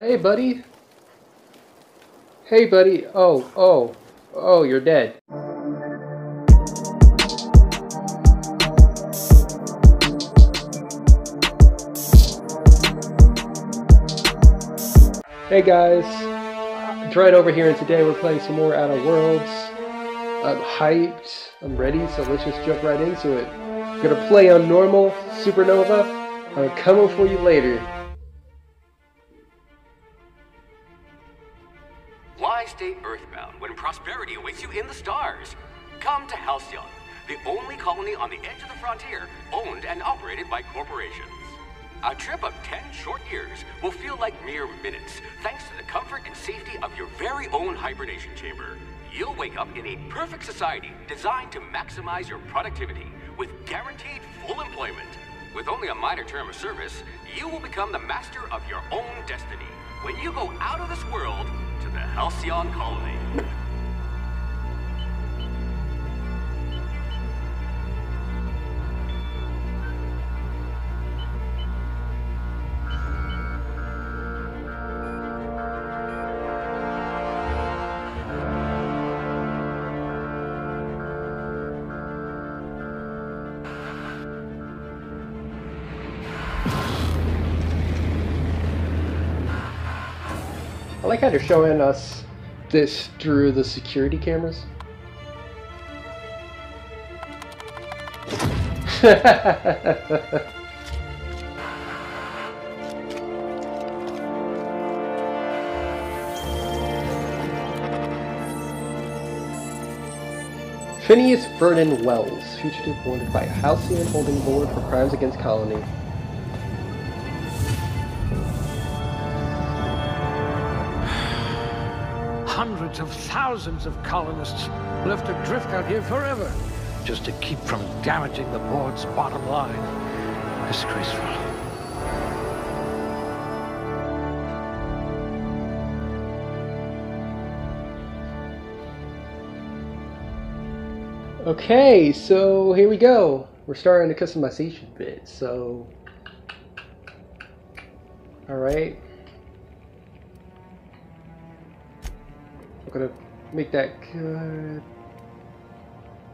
Hey, buddy. Hey, buddy. Oh, oh, oh, you're dead. Hey guys, Dread over here, and today we're playing some more Outer Worlds. I'm hyped, I'm ready, so let's just jump right into it. I'm gonna play on normal, Supernova. I'm coming for you later. Why stay earthbound when prosperity awaits you in the stars? Come to Halcyon, the only colony on the edge of the frontier, owned and operated by corporations. A trip of 10 short years will feel like mere minutes, thanks to the comfort and safety of your very own hibernation chamber. You'll wake up in a perfect society designed to maximize your productivity with guaranteed full employment. With only a minor term of service, you will become the master of your own destiny when you go out of this world to Halcyon colony. I like how they're showing us this through the security cameras. Phineas Vernon Welles, fugitive wanted by Halcyon Holding Board for crimes against colony. Hundreds of thousands of colonists left adrift out here forever just to keep from damaging the board's bottom line. Disgraceful. Okay, so here we go. We're starting the customization bit. So, all right. I'm gonna make that good.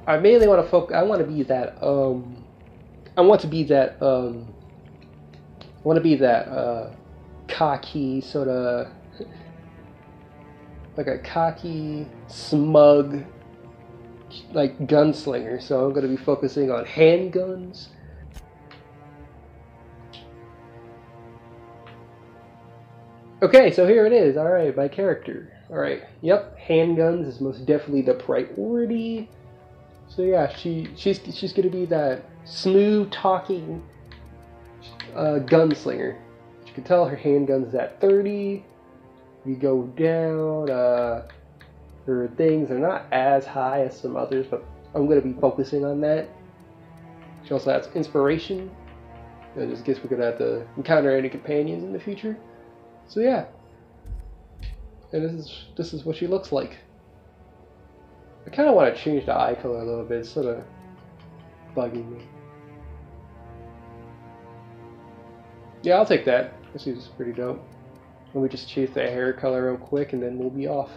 I mainly want to focus. I want to be that. Um, I want to be that. Um, I want to be that uh, cocky sort of like a cocky, smug like gunslinger, so I'm to be focusing on handguns. Okay, so here it is. All right, my character. All right, yep, handguns is most definitely the priority. So yeah, she she's she's to be that smooth talking uh, gunslinger. You can tell her handgun's at 30. We go down. Uh, her things are not as high as some others, but I'm to be focusing on that. She also has inspiration. I just guess we're to have to encounter any companions in the future. So yeah. And this is this is what she looks like. I kind of want to change the eye color a little bit. Sort of bugging me. Yeah, I'll take that. This seems pretty dope. Let me just change the hair color real quick and then we'll be off.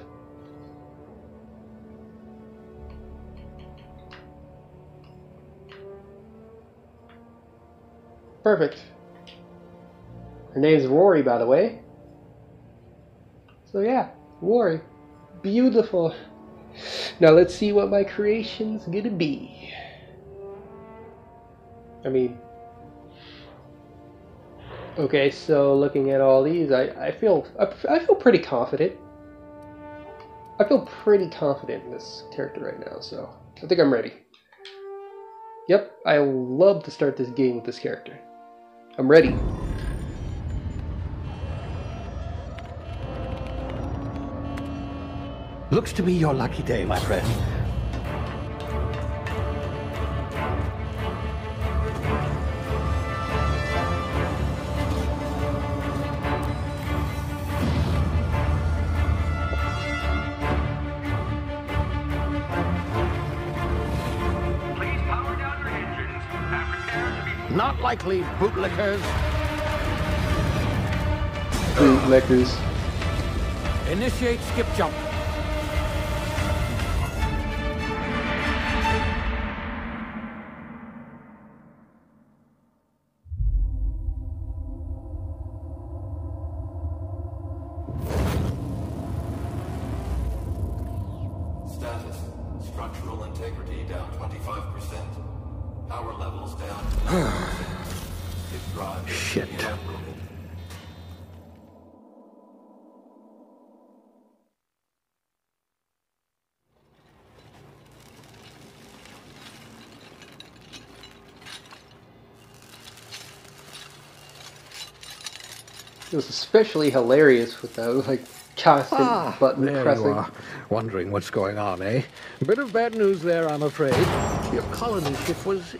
Perfect. Her name's Rory, by the way. So yeah, Rory. Beautiful. Now let's see what my creation's gonna be. I mean, okay, so looking at all these, I, I feel I, I feel pretty confident. I feel pretty confident in this character right now, so I think I'm ready. Yep, I love to start this game with this character. I'm ready. Looks to be your lucky day, my friend. Please power down your engines and prepare to be Not likely, bootlickers. bootlickers. Initiate skip jump. Shit. inoperable. It was especially hilarious with those like constant button Ah, there pressing. you are. Wondering what's going on, eh? Bit of bad news there, I'm afraid. Your colony ship was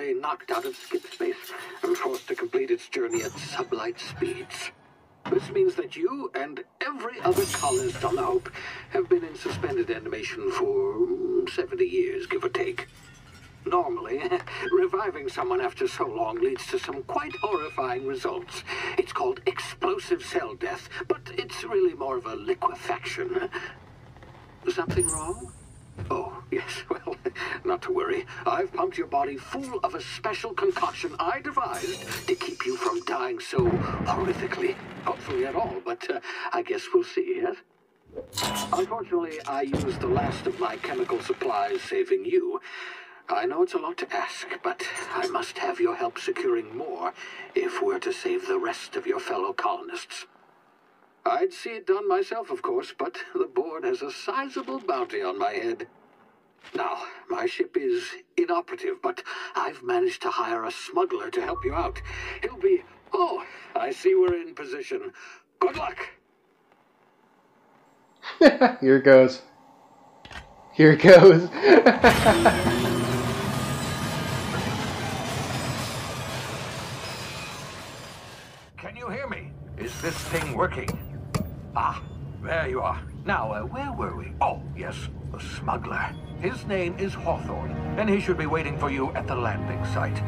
inexplicably knocked out of skip space and forced to complete its journey at sublight speeds. This means that you and every other colonist on the Hope have been in suspended animation for mm, 70 years, give or take. Normally, reviving someone after so long leads to some quite horrifying results. It's called explosive cell death, but it's really more of a liquefaction. Something wrong? Oh, yes, well, not to worry. I've pumped your body full of a special concoction I devised to keep you from dying so horrifically. Hopefully at all, but uh, I guess we'll see, yes? Unfortunately, I used the last of my chemical supplies saving you. I know it's a lot to ask, but I must have your help securing more if we're to save the rest of your fellow colonists. I'd see it done myself, of course, but the board has a sizable bounty on my head. Now, my ship is inoperative, but I've managed to hire a smuggler to help you out. He'll be. Oh, I see we're in position. Good luck! Here it goes. Here it goes. Can you hear me? Is this thing working? Ah, there you are. Now, uh, where were we? Oh, yes, the smuggler. His name is Hawthorne, and he should be waiting for you at the landing site.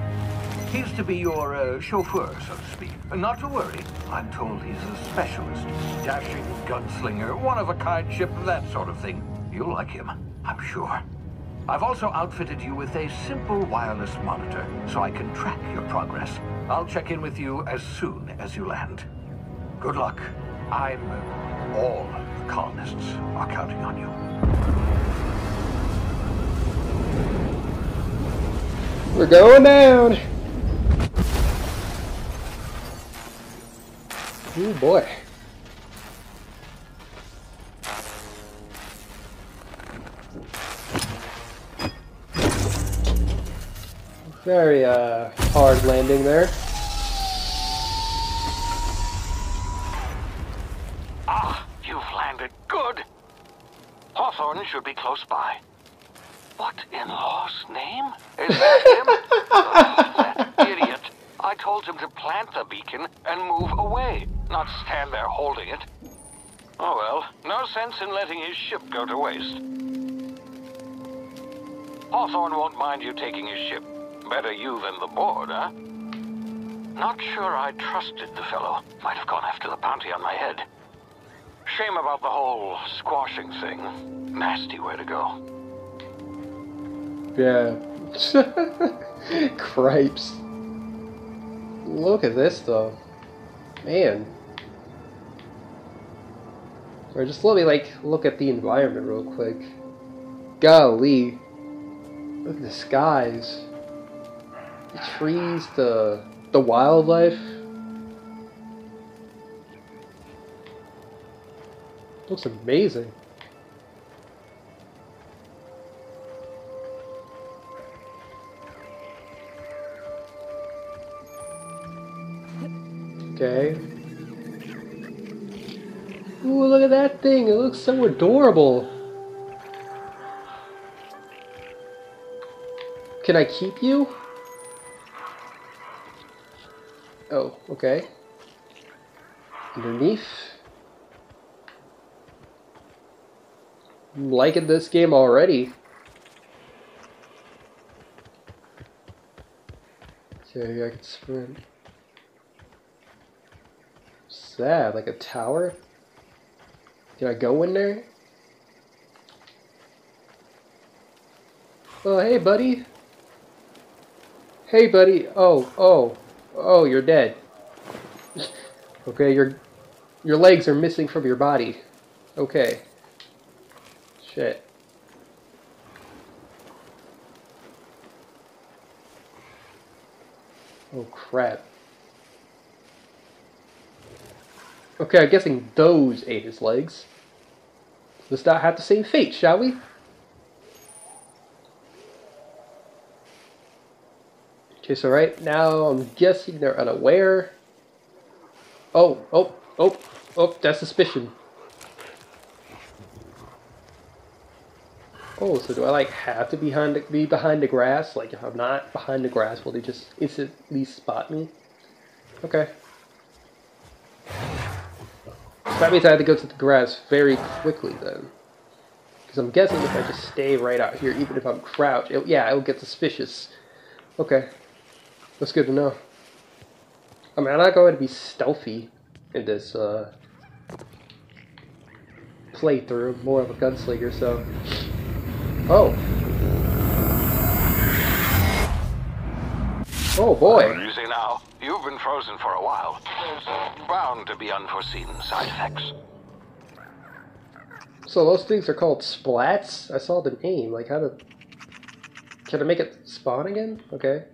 He's to be your uh, chauffeur, so to speak. Not to worry. I'm told he's a specialist. Dashing gunslinger, one-of-a-kind ship, that sort of thing. You'll like him, I'm sure. I've also outfitted you with a simple wireless monitor, so I can track your progress. I'll check in with you as soon as you land. Good luck. I'm... all the colonists are counting on you. We're going down. Oh boy. Very uh hard landing there. Ah, you've landed good. Hawthorne should be close by. What in law's name? Is that him? oh, that idiot. I told him to plant the beacon and move away, not stand there holding it. Oh well, no sense in letting his ship go to waste. Hawthorne won't mind you taking his ship. Better you than the board, huh? Not sure I trusted the fellow. Might have gone after the bounty on my head. Shame about the whole squashing thing. Nasty way to go. Yeah. Cripes. Look at this though. Man. Or just let me like look at the environment real quick. Golly. Look at the skies. The trees, the the wildlife. Looks amazing. Okay. Ooh, look at that thing. It looks so adorable. Can I keep you? Oh, okay. Underneath. I'm liking this game already. Okay, I can sprint. What's that? Like a tower? Can I go in there? Oh, hey, buddy. Hey, buddy. Oh, oh, oh, you're dead. okay, your your legs are missing from your body. Okay. Shit. Oh, crap. Okay, I'm guessing those ate his legs. Let's not have the same fate, shall we? Okay, so right now I'm guessing they're unaware. Oh, oh, oh, oh, that's suspicion. Oh, so do I like have to be behind the, be behind the grass? Like if I'm not behind the grass, will they just instantly spot me? Okay. So that means I have to go to the grass very quickly then. Because I'm guessing if I just stay right out here, even if I'm crouched, it, yeah, it'll get suspicious. Okay. That's good to know. I mean, I'm not going to be stealthy in this uh, playthrough. more of a gunslinger, so... Oh. Oh boy. Easy now. You've been frozen for a while. There's bound to be unforeseen side effects. So those things are called splats? I saw the name. Like how to... Can I make it spawn again? Okay.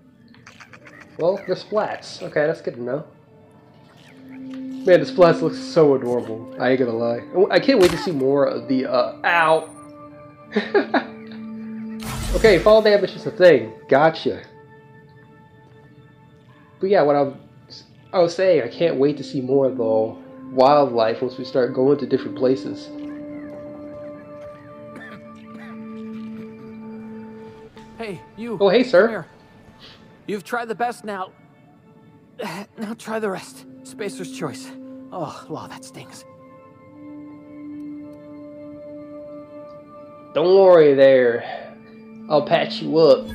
Well, they're splats. Okay, that's good to know. Man, the splats look so adorable. I ain't gonna lie. I can't wait to see more of the, uh, ow! Okay, fall damage is a thing. Gotcha. But yeah, what I'm, I was saying, I can't wait to see more of the wildlife once we start going to different places. Hey, you. Oh, hey, sir. Here. You've tried the best now. Now try the rest. Spacer's choice. Oh, law, that stings. Don't worry there. I'll patch you up.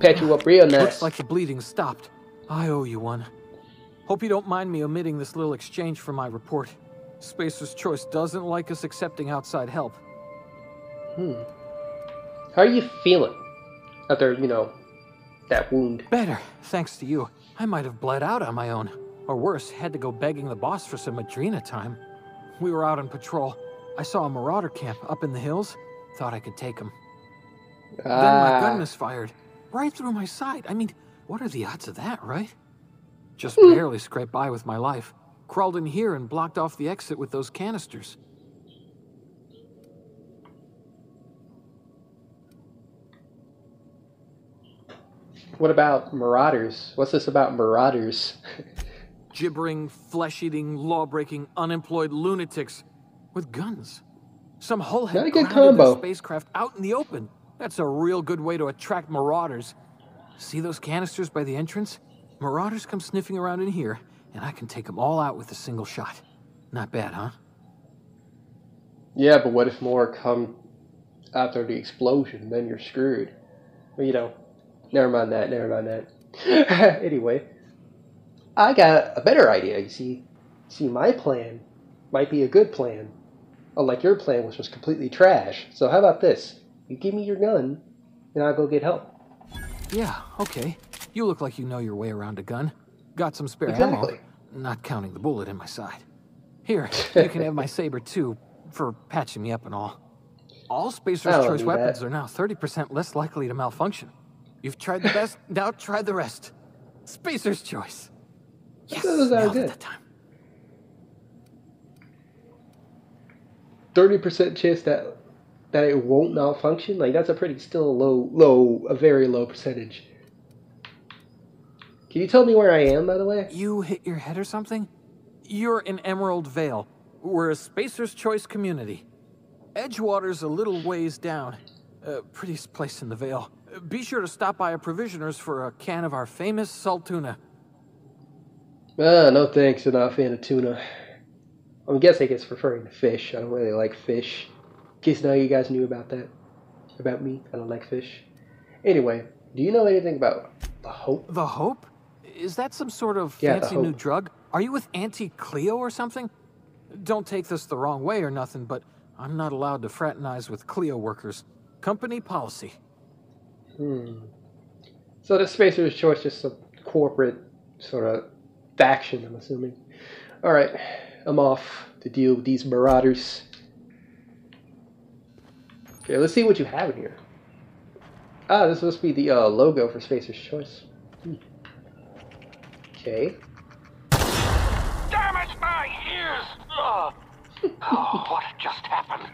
Patch you up real nice. Looks like the bleeding stopped. I owe you one. Hope you don't mind me omitting this little exchange from my report. Spacer's Choice doesn't like us accepting outside help. Hmm. How are you feeling after, you know, that wound? Better, thanks to you. I might have bled out on my own. Or worse, had to go begging the boss for some Adreno time. We were out on patrol. I saw a marauder camp up in the hills. Thought I could take him. Then my gun ah. misfired. Right through my side. I mean, what are the odds of that, right? Just hmm. barely scraped by with my life. Crawled in here and blocked off the exit with those canisters. What about marauders? What's this about marauders? Gibbering, flesh-eating, law-breaking, unemployed lunatics with guns. Some whole head Not a good their combo. spacecraft out in the open. That's a real good way to attract marauders. See those canisters by the entrance? Marauders come sniffing around in here, and I can take them all out with a single shot. Not bad, huh? yeah, but what if more come after the explosion? Then you're screwed. Well, you know, never mind that, never mind that. anyway, I got a better idea, you see. See, my plan might be a good plan. Unlike your plan, which was completely trash. So how about this? You give me your gun, and I'll go get help. Yeah, okay. You look like you know your way around a gun. Got some spare Exactly. ammo, not counting the bullet in my side. Here, you can have my saber too, for patching me up and all. All Spacer's Choice weapons that. are now 30% less likely to malfunction. You've tried the best, now try the rest. Spacer's Choice. Yes, Those are nailed it good. that time. Thirty percent chance that that it won't malfunction. Like that's a pretty still a low, low, a very low percentage. Can you tell me where I am, by the way? You hit your head or something? You're in Emerald Vale. We're a Spacer's Choice community. Edgewater's a little ways down. Uh, prettiest place in the Vale. Be sure to stop by a provisioner's for a can of our famous salt tuna. Ah, no thanks. I'm not a fan of tuna. I'm guessing it's referring to fish. I don't really like fish. Case none of you guys knew about that. About me, I don't like fish. Anyway, do you know anything about the Hope? The Hope? Is that some sort of Yeah, fancy new drug? Are you with Auntie Cleo or something? Don't take this the wrong way or nothing, but I'm not allowed to fraternize with Cleo workers. Company policy. Hmm. So the Spacer's Choice just a corporate sort of faction, I'm assuming. Alright, I'm off to deal with these marauders. Okay, let's see what you have in here. Ah, this must be the uh, logo for Spacer's Choice. Hmm. Okay. Damage my ears! Ah. Oh, what just happened?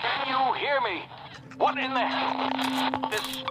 Can you hear me? What in the... This...